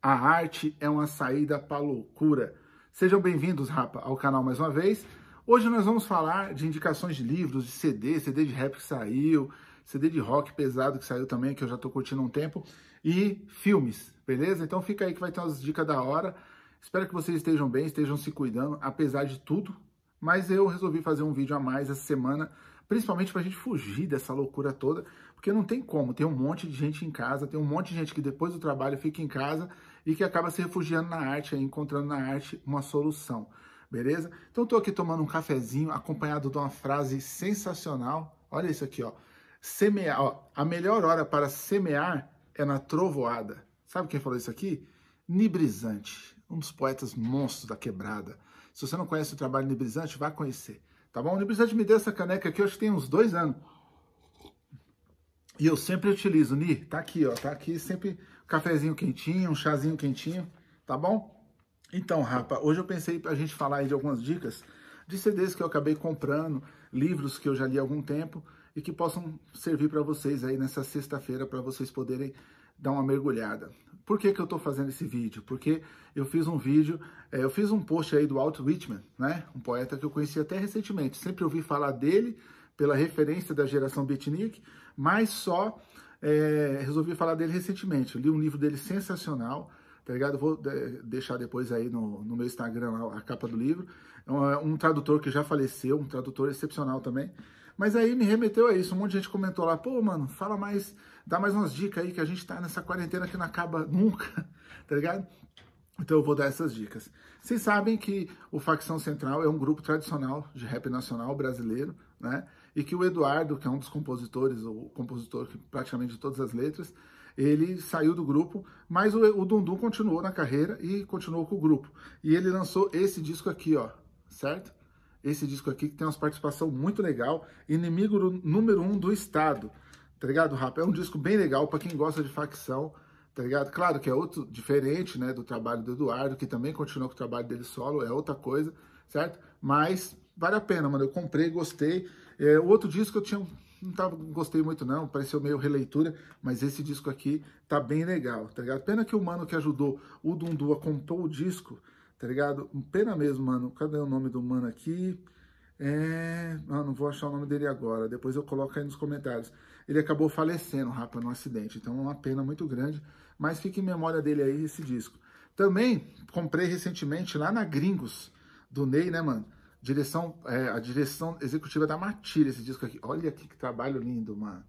A arte é uma saída para loucura. Sejam bem-vindos, rapa, ao canal mais uma vez. Hoje nós vamos falar de indicações de livros, de CD, CD de rap que saiu, CD de rock pesado que saiu também, que eu já tô curtindo um tempo, e filmes, beleza? Então fica aí que vai ter umas dicas da hora. Espero que vocês estejam bem, estejam se cuidando, apesar de tudo. Mas eu resolvi fazer um vídeo a mais essa semana, principalmente para a gente fugir dessa loucura toda, porque não tem como, tem um monte de gente em casa, tem um monte de gente que depois do trabalho fica em casa e que acaba se refugiando na arte, encontrando na arte uma solução, beleza? Então estou aqui tomando um cafezinho, acompanhado de uma frase sensacional, olha isso aqui, ó, semear, ó, a melhor hora para semear é na trovoada. Sabe quem falou isso aqui? Nibrizante, um dos poetas monstros da quebrada. Se você não conhece o trabalho Nibrizante, vá conhecer. Tá bom? O Nibrizante me deu essa caneca aqui, acho que tem uns dois anos. E eu sempre utilizo, Ni, tá aqui, ó, tá aqui sempre um cafezinho quentinho, um chazinho quentinho, tá bom? Então, rapa, hoje eu pensei pra gente falar aí de algumas dicas de CDs que eu acabei comprando, livros que eu já li há algum tempo e que possam servir para vocês aí nessa sexta-feira para vocês poderem dar uma mergulhada. Por que, que eu estou fazendo esse vídeo? Porque eu fiz um vídeo, é, eu fiz um post aí do Walt Whitman, né? Um poeta que eu conheci até recentemente. Sempre ouvi falar dele pela referência da geração beatnik, mas só é, resolvi falar dele recentemente. Eu li um livro dele sensacional, tá ligado? Vou deixar depois aí no, no meu Instagram a capa do livro. É um, um tradutor que já faleceu, um tradutor excepcional também. Mas aí me remeteu a isso. Um monte de gente comentou lá, pô, mano, fala mais, dá mais umas dicas aí que a gente tá nessa quarentena que não acaba nunca, tá ligado? Então eu vou dar essas dicas. Vocês sabem que o Facção Central é um grupo tradicional de rap nacional brasileiro, né? E que o Eduardo, que é um dos compositores, o compositor praticamente de todas as letras, ele saiu do grupo, mas o, o Dundum continuou na carreira e continuou com o grupo. E ele lançou esse disco aqui, ó, certo? esse disco aqui, que tem uma participação muito legal, Inimigo número um do Estado, tá ligado, Rap? É um disco bem legal para quem gosta de facção, tá ligado? Claro que é outro, diferente, né, do trabalho do Eduardo, que também continuou com o trabalho dele solo, é outra coisa, certo? Mas vale a pena, mano, eu comprei, gostei. É, o outro disco eu tinha, não tava, gostei muito não, pareceu meio releitura, mas esse disco aqui tá bem legal, tá ligado? Pena que o mano que ajudou o Dundu a compor o disco, tá ligado? Pena mesmo, mano. Cadê o nome do mano aqui? É... Ah, não vou achar o nome dele agora, depois eu coloco aí nos comentários. Ele acabou falecendo, rapa, no acidente, então é uma pena muito grande, mas fica em memória dele aí esse disco. Também comprei recentemente lá na Gringos, do Ney, né, mano? Direção, é, a direção executiva da Matilha, esse disco aqui. Olha aqui que trabalho lindo, mano.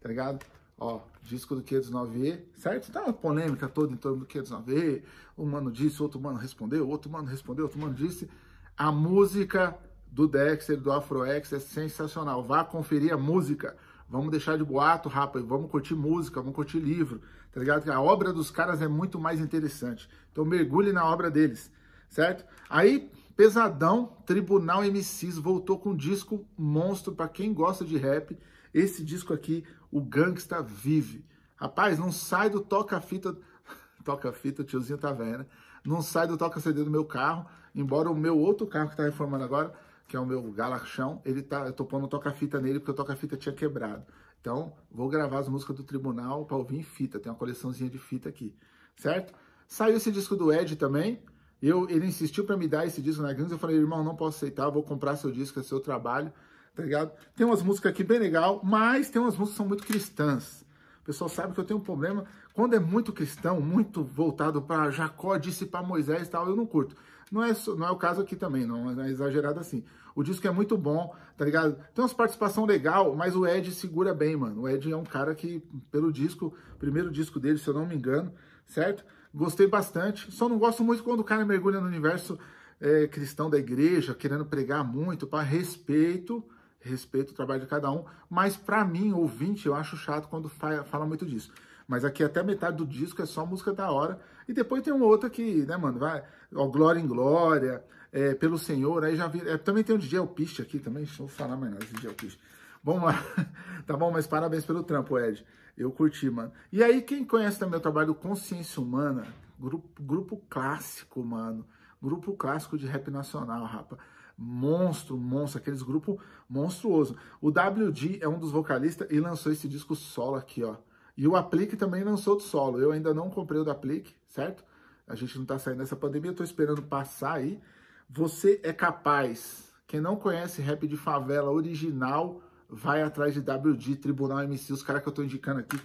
Tá ligado? Ó, disco do 509E, certo? Tá uma polêmica toda em torno do 509E. Um mano disse, outro mano respondeu, outro mano respondeu, outro mano disse. A música do Dexter, do Afroex é sensacional. Vá conferir a música. Vamos deixar de boato, rapaz. Vamos curtir música, vamos curtir livro. Tá ligado? A obra dos caras é muito mais interessante. Então mergulhe na obra deles, certo? Aí, pesadão, Tribunal MCs voltou com um disco monstro para quem gosta de rap. Esse disco aqui, o Gangsta Vive. Rapaz, não sai do toca-fita. Toca-fita, tiozinho tá vendo, né? Não sai do toca-CD do meu carro. Embora o meu outro carro que tá reformando agora, que é o meu Galachão, ele tá, eu tô pondo toca-fita nele porque o toca-fita tinha quebrado. Então, vou gravar as músicas do Tribunal para ouvir em fita. Tem uma coleçãozinha de fita aqui, certo? Saiu esse disco do Ed também. Eu, ele insistiu para me dar esse disco na Guns. Eu falei, irmão, não posso aceitar, vou comprar seu disco, é seu trabalho tá ligado? Tem umas músicas aqui bem legal, mas tem umas músicas que são muito cristãs. O pessoal sabe que eu tenho um problema. Quando é muito cristão, muito voltado para Jacó, disse para Moisés e tal, eu não curto. Não é, não é o caso aqui também, não é exagerado assim. O disco é muito bom, tá ligado? Tem umas participação legal, mas o Ed segura bem, mano. O Ed é um cara que, pelo disco, primeiro disco dele, se eu não me engano, certo? Gostei bastante. Só não gosto muito quando o cara mergulha no universo é, cristão da igreja, querendo pregar muito para respeito respeito o trabalho de cada um, mas para mim, ouvinte, eu acho chato quando fala muito disso. Mas aqui até metade do disco é só música da hora. E depois tem uma outra que, né, mano, vai, ó, Glória em Glória, é, Pelo Senhor, aí já vi. É, também tem o DJ Alpiste aqui também, deixa eu falar mais nada, DJ Alpiste. Vamos lá, tá bom? Mas parabéns pelo trampo, Ed. Eu curti, mano. E aí, quem conhece também o trabalho Consciência Humana, grupo, grupo clássico, mano. Grupo clássico de rap nacional, rapa monstro, monstro, aqueles grupos monstruoso. O WD é um dos vocalistas e lançou esse disco solo aqui, ó. E o Aplique também lançou do solo. Eu ainda não comprei o do Aplique, certo? A gente não tá saindo dessa pandemia, eu tô esperando passar aí. Você é capaz. Quem não conhece rap de favela original, vai atrás de WD, Tribunal MC, os caras que eu tô indicando aqui,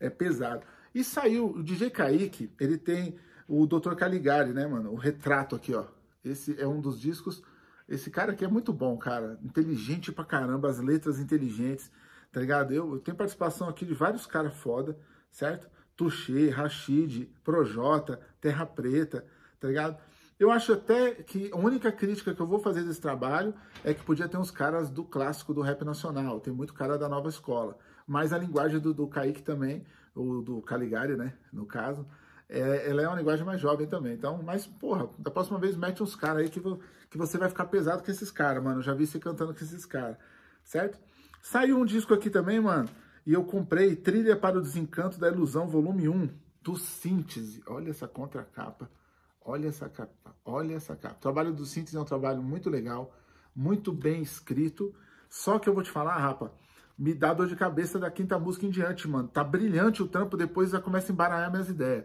é pesado. E saiu, o DJ Kaique, ele tem o Dr. Caligari, né, mano? O retrato aqui, ó. Esse é um dos discos. Esse cara aqui é muito bom, cara. Inteligente pra caramba, as letras inteligentes, tá ligado? Eu, eu tenho participação aqui de vários caras foda, certo? Tuxê, Rashid, Projota, Terra Preta, tá ligado? Eu acho até que a única crítica que eu vou fazer desse trabalho é que podia ter uns caras do clássico do rap nacional, tem muito cara da nova escola. Mas a linguagem do, do Kaique também, o do Caligari, né, no caso, é, ela é uma linguagem mais jovem também. Então, mas, porra, da próxima vez mete uns caras aí que, que você vai ficar pesado com esses caras, mano. Eu já vi você cantando com esses caras, certo? Saiu um disco aqui também, mano, e eu comprei Trilha para o Desencanto da Ilusão, volume 1, do Síntese. Olha essa contracapa. Olha essa capa. Olha essa capa. O trabalho do Síntese é um trabalho muito legal, muito bem escrito. Só que eu vou te falar, rapa, me dá dor de cabeça da quinta música em diante, mano. Tá brilhante o trampo, depois já começa a embaralhar minhas ideias.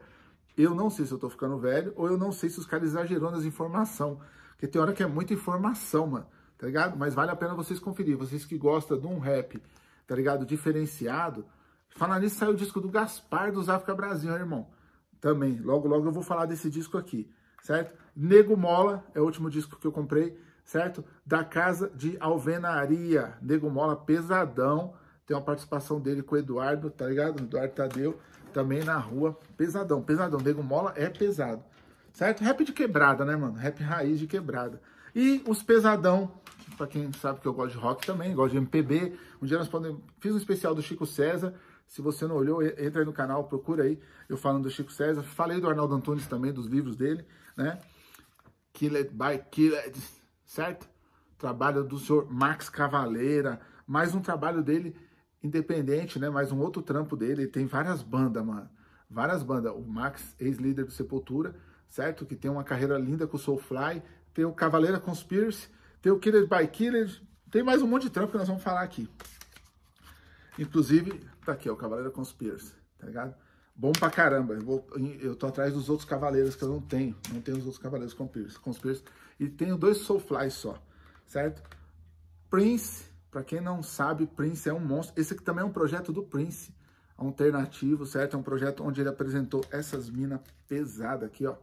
Eu não sei se eu tô ficando velho, ou eu não sei se os caras exagerou nas informação. Porque tem hora que é muita informação, mano. Tá ligado? Mas vale a pena vocês conferir. Vocês que gostam de um rap, tá ligado? Diferenciado. Falando nisso, saiu o disco do Gaspar dos África Brasil, irmão. Também. Logo, logo eu vou falar desse disco aqui, certo? Nego Mola é o último disco que eu comprei certo? Da casa de alvenaria. Nego Mola pesadão. Tem uma participação dele com o Eduardo, tá ligado? Eduardo Tadeu, também na rua. Pesadão, pesadão. Nego Mola é pesado. Certo? Rap de quebrada, né, mano? Rap raiz de quebrada. E os pesadão, para quem sabe que eu gosto de rock também, gosto de MPB. Um dia nós podemos. Fiz um especial do Chico César. Se você não olhou, entra aí no canal, procura aí. Eu falando do Chico César. Falei do Arnaldo Antunes também, dos livros dele, né? Killed by Killed certo? Trabalho do senhor Max Cavaleira, mais um trabalho dele independente, né? Mais um outro trampo dele. Ele tem várias bandas, mano. Várias bandas. O Max, ex-líder do Sepultura, certo? Que tem uma carreira linda com o Soulfly. Tem o Cavaleira Conspiracy. Tem o Killer by Killer. Tem mais um monte de trampo que nós vamos falar aqui. Inclusive, tá aqui, ó, o Cavaleira Conspiracy, tá ligado? Bom pra caramba. Eu, vou, eu tô atrás dos outros cavaleiros que eu não tenho. Não tenho os outros cavaleiros Conspiracy. Conspiracy e tenho dois Soulfly só, certo? Prince, para quem não sabe, Prince é um monstro. Esse aqui também é um projeto do Prince, alternativo, certo? É um projeto onde ele apresentou essas minas pesadas aqui, ó.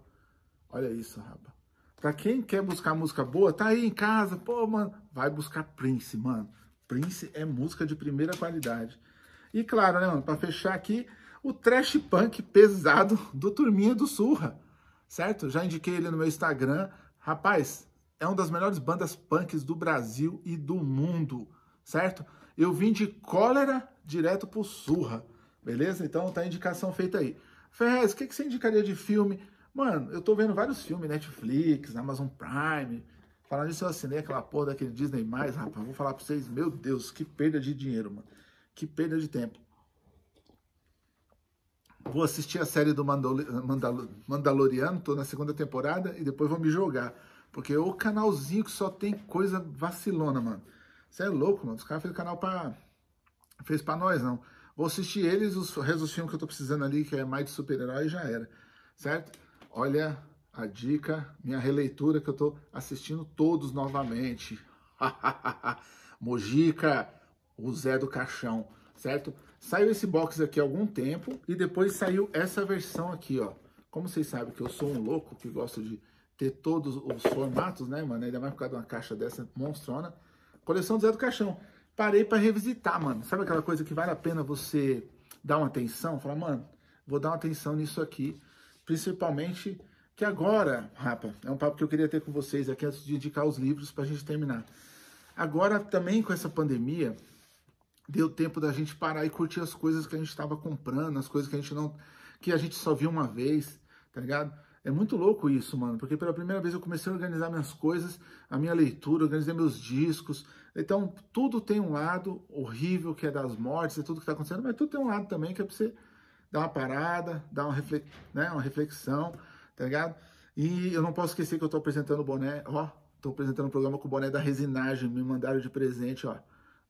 Olha isso, raba. Pra quem quer buscar música boa, tá aí em casa, pô, mano, vai buscar Prince, mano. Prince é música de primeira qualidade. E claro, né, mano, pra fechar aqui, o trash punk pesado do Turminha do Surra, certo? Já indiquei ele no meu Instagram, Rapaz, é uma das melhores bandas punks do Brasil e do mundo, certo? Eu vim de cólera direto pro surra, beleza? Então tá a indicação feita aí. Ferrez, o que, que você indicaria de filme? Mano, eu tô vendo vários filmes, Netflix, Amazon Prime. Falando nisso, eu assinei aquela porra daquele Disney+, rapaz. Vou falar pra vocês, meu Deus, que perda de dinheiro, mano. Que perda de tempo. Vou assistir a série do Mandal Mandal Mandaloriano, tô na segunda temporada, e depois vou me jogar. Porque é o canalzinho que só tem coisa vacilona, mano. Você é louco, mano. Os caras fez o canal pra. Fez pra nós, não. Vou assistir eles, os restos filmes que eu tô precisando ali, que é mais de super-herói, já era. Certo? Olha a dica, minha releitura que eu tô assistindo todos novamente. Mojica, o Zé do Caixão, certo? Saiu esse box aqui há algum tempo e depois saiu essa versão aqui, ó. Como vocês sabem que eu sou um louco que gosto de ter todos os formatos, né, mano? Ainda mais por causa de uma caixa dessa monstrona. Coleção do Zé do Caixão. Parei para revisitar, mano. Sabe aquela coisa que vale a pena você dar uma atenção? Falar, mano, vou dar uma atenção nisso aqui. Principalmente que agora, rapa, é um papo que eu queria ter com vocês aqui antes de indicar os livros pra gente terminar. Agora, também com essa pandemia, deu tempo da gente parar e curtir as coisas que a gente estava comprando, as coisas que a gente não que a gente só viu uma vez, tá ligado? É muito louco isso, mano, porque pela primeira vez eu comecei a organizar minhas coisas, a minha leitura, organizei meus discos. Então, tudo tem um lado horrível que é das mortes e tudo que tá acontecendo, mas tudo tem um lado também que é pra você dar uma parada, dar uma, reflex, né, uma reflexão, tá ligado? E eu não posso esquecer que eu tô apresentando o boné, ó, tô apresentando o um programa com o boné da resinagem, me mandaram de presente, ó.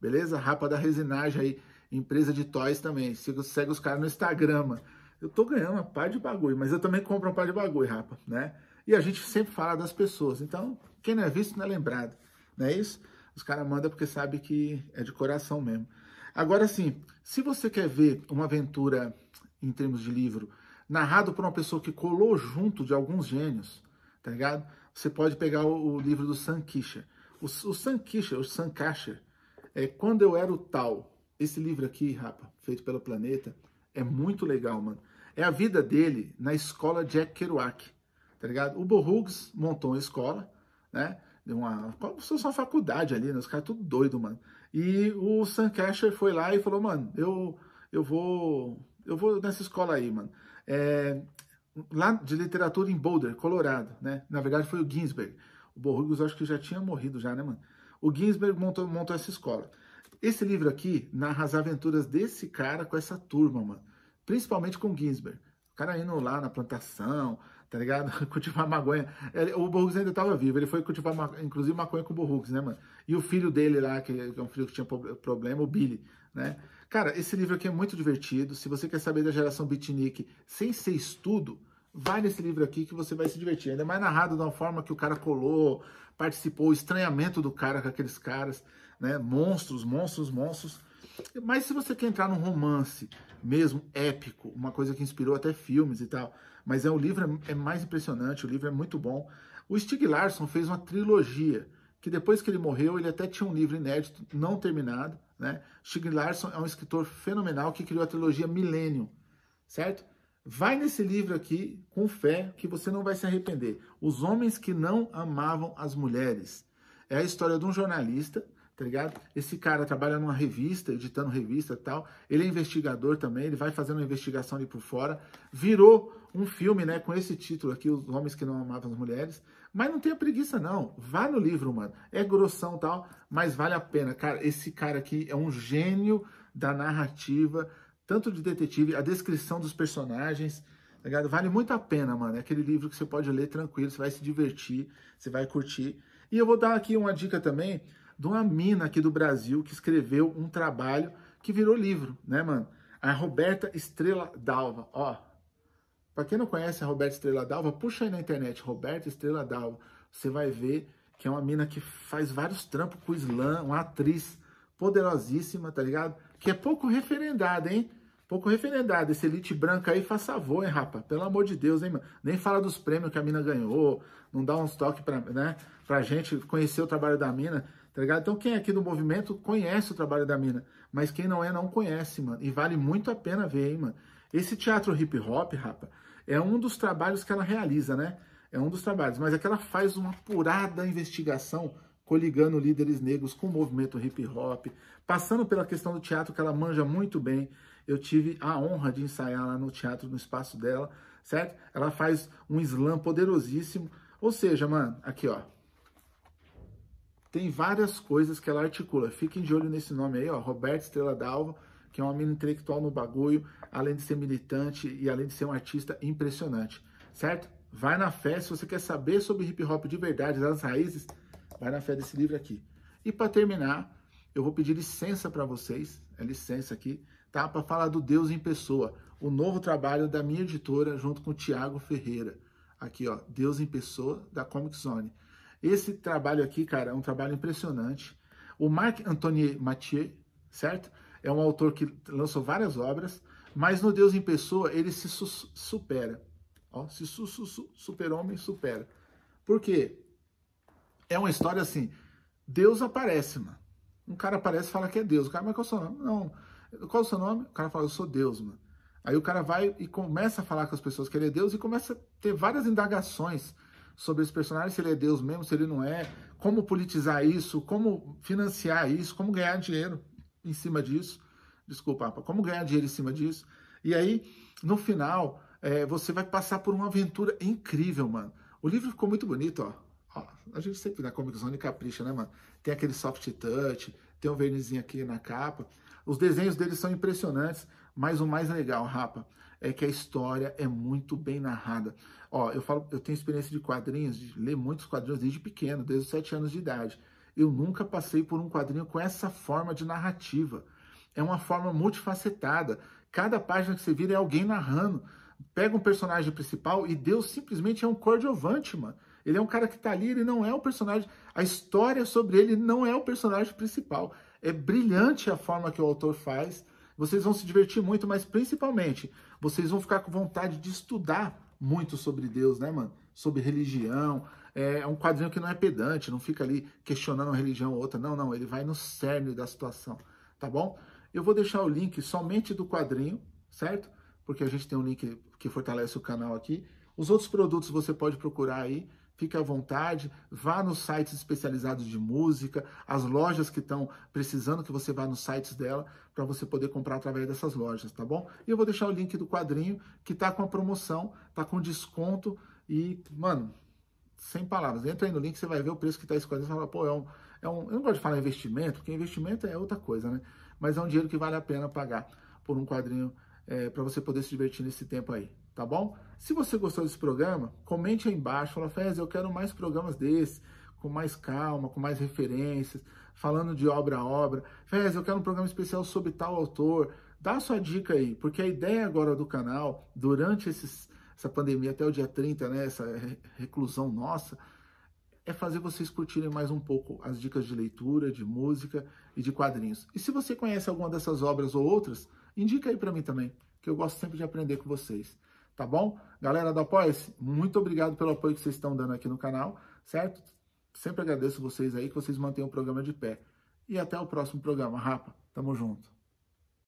Beleza? Rapa da resinagem aí empresa de toys também. Sigo, segue os caras no Instagram. Eu tô ganhando uma par de bagulho, mas eu também compro uma par de bagulho, rapa, né? E a gente sempre fala das pessoas. Então, quem não é visto não é lembrado, não é isso? Os caras mandam porque sabe que é de coração mesmo. Agora, sim, se você quer ver uma aventura em termos de livro narrado por uma pessoa que colou junto de alguns gênios, tá ligado? Você pode pegar o, o livro do Sam Kisher. O, o Sam Kisher, o Sam Kasher, é Quando Eu Era o Tal. Esse livro aqui, rapa, feito pelo Planeta, é muito legal, mano. É a vida dele na escola Jack Kerouac, tá ligado? O Borrugs montou uma escola, né? Uma, como se fosse uma faculdade ali, né? Os caras tudo doido, mano. E o Sam Kasher foi lá e falou, mano, eu, eu vou eu vou nessa escola aí, mano. É, lá de literatura em Boulder, Colorado, né? Na verdade foi o Ginsberg. O Borrugos acho que já tinha morrido já, né, mano? O Ginsberg montou, montou essa escola. Esse livro aqui narra as aventuras desse cara com essa turma, mano. Principalmente com o Ginsberg. O cara indo lá na plantação, tá ligado? cultivar maconha. O Borrugos ainda estava vivo, ele foi cultivar, inclusive, maconha com o Borrugos, né, mano? E o filho dele lá, que é um filho que tinha problema, o Billy, né? Cara, esse livro aqui é muito divertido. Se você quer saber da geração beatnik sem ser estudo, vai nesse livro aqui que você vai se divertir. Ainda mais narrado de uma forma que o cara colou, participou, o estranhamento do cara com aqueles caras, né? Monstros, monstros, monstros. Mas se você quer entrar num romance mesmo épico, uma coisa que inspirou até filmes e tal, mas é o livro é, é mais impressionante, o livro é muito bom. O Stig Larsson fez uma trilogia que depois que ele morreu, ele até tinha um livro inédito, não terminado, né? Stig Larsson é um escritor fenomenal que criou a trilogia Millennium, certo? Vai nesse livro aqui com fé que você não vai se arrepender. Os homens que não amavam as mulheres. É a história de um jornalista tá ligado? Esse cara trabalha numa revista, editando revista e tal. Ele é investigador também, ele vai fazendo uma investigação ali por fora. Virou um filme, né, com esse título aqui, Os Homens que Não Amavam as Mulheres. Mas não tenha preguiça, não. Vá no livro, mano. É grossão tal, mas vale a pena. Cara, esse cara aqui é um gênio da narrativa, tanto de detetive, a descrição dos personagens, tá ligado? Vale muito a pena, mano. É aquele livro que você pode ler tranquilo, você vai se divertir, você vai curtir. E eu vou dar aqui uma dica também de uma mina aqui do Brasil que escreveu um trabalho que virou livro, né, mano? A Roberta Estrela Dalva, ó. Para quem não conhece a Roberta Estrela Dalva, puxa aí na internet, Roberta Estrela Dalva. Você vai ver que é uma mina que faz vários trampos com o slam, uma atriz poderosíssima, tá ligado? Que é pouco referendada, hein? Pouco referendada. Esse elite branca aí faz favor, hein, rapa? Pelo amor de Deus, hein, mano? Nem fala dos prêmios que a mina ganhou, não dá uns toques pra, né, pra gente conhecer o trabalho da mina. Tá ligado? Então quem é aqui do movimento conhece o trabalho da mina, mas quem não é não conhece, mano. E vale muito a pena ver, hein, mano. Esse teatro hip hop, rapa, é um dos trabalhos que ela realiza, né? É um dos trabalhos, mas é que ela faz uma apurada investigação coligando líderes negros com o movimento hip hop, passando pela questão do teatro que ela manja muito bem. Eu tive a honra de ensaiar lá no teatro, no espaço dela, certo? Ela faz um slam poderosíssimo. Ou seja, mano, aqui ó, tem várias coisas que ela articula. Fiquem de olho nesse nome aí, ó, Roberto Estrela Dalva, que é uma mina intelectual no bagulho, além de ser militante e além de ser um artista impressionante, certo? Vai na fé, se você quer saber sobre hip hop de verdade, das raízes, vai na fé desse livro aqui. E para terminar, eu vou pedir licença para vocês, é licença aqui, tá? Para falar do Deus em Pessoa, o novo trabalho da minha editora junto com o Tiago Ferreira. Aqui, ó, Deus em Pessoa, da Comic Zone. Esse trabalho aqui, cara, é um trabalho impressionante. O Marc Antoine Mathieu, certo? É um autor que lançou várias obras, mas no Deus em Pessoa ele se su supera. Ó, se su su super-homem supera. Por quê? É uma história assim, Deus aparece, mano. Um cara aparece e fala que é Deus. O cara, mas qual é o seu nome? Não. Qual é o seu nome? O cara fala, eu sou Deus, mano. Aí o cara vai e começa a falar com as pessoas que ele é Deus e começa a ter várias indagações sobre esse personagem, se ele é Deus mesmo, se ele não é, como politizar isso, como financiar isso, como ganhar dinheiro em cima disso. Desculpa, como ganhar dinheiro em cima disso. E aí, no final, é, você vai passar por uma aventura incrível, mano. O livro ficou muito bonito, ó. ó a gente sempre na Comic Zone capricha, né, mano? Tem aquele soft touch, tem um vernizinho aqui na capa. Os desenhos deles são impressionantes, mas o mais legal, rapa, é que a história é muito bem narrada. Ó, eu falo, eu tenho experiência de quadrinhos, de ler muitos quadrinhos desde pequeno, desde os sete anos de idade. Eu nunca passei por um quadrinho com essa forma de narrativa. é uma forma multifacetada. Cada página que você vira é alguém narrando. Pega um personagem principal e Deus simplesmente é um coadjuvante, mano. Ele é um cara que tá ali, ele não é o personagem. A história sobre ele não é o personagem principal. É brilhante a forma que o autor faz. Vocês vão se divertir muito, mas principalmente vocês vão ficar com vontade de estudar muito sobre Deus, né, mano? Sobre religião. É um quadrinho que não é pedante, não fica ali questionando uma religião ou outra. Não, não, ele vai no cerne da situação, tá bom? Eu vou deixar o link somente do quadrinho, certo? Porque a gente tem um link que fortalece o canal aqui. Os outros produtos você pode procurar aí fique à vontade, vá nos sites especializados de música, as lojas que estão precisando que você vá nos sites dela para você poder comprar através dessas lojas, tá bom? E eu vou deixar o link do quadrinho que tá com a promoção, tá com desconto e, mano, sem palavras. Entra aí no link, você vai ver o preço que tá esse quadrinho, você fala, pô, é um, é um, eu não gosto de falar investimento, porque investimento é outra coisa, né? Mas é um dinheiro que vale a pena pagar por um quadrinho é, para você poder se divertir nesse tempo aí tá bom? Se você gostou desse programa, comente aí embaixo, fala, Fez, eu quero mais programas desses, com mais calma, com mais referências, falando de obra a obra. Fez, eu quero um programa especial sobre tal autor. Dá sua dica aí, porque a ideia agora do canal, durante esses, essa pandemia até o dia 30, né, essa reclusão nossa, é fazer vocês curtirem mais um pouco as dicas de leitura, de música e de quadrinhos. E se você conhece alguma dessas obras ou outras, indica aí para mim também, que eu gosto sempre de aprender com vocês tá bom? Galera do Apoia-se, muito obrigado pelo apoio que vocês estão dando aqui no canal, certo? Sempre agradeço vocês aí, que vocês mantenham o programa de pé. E até o próximo programa, Rapa. Tamo junto.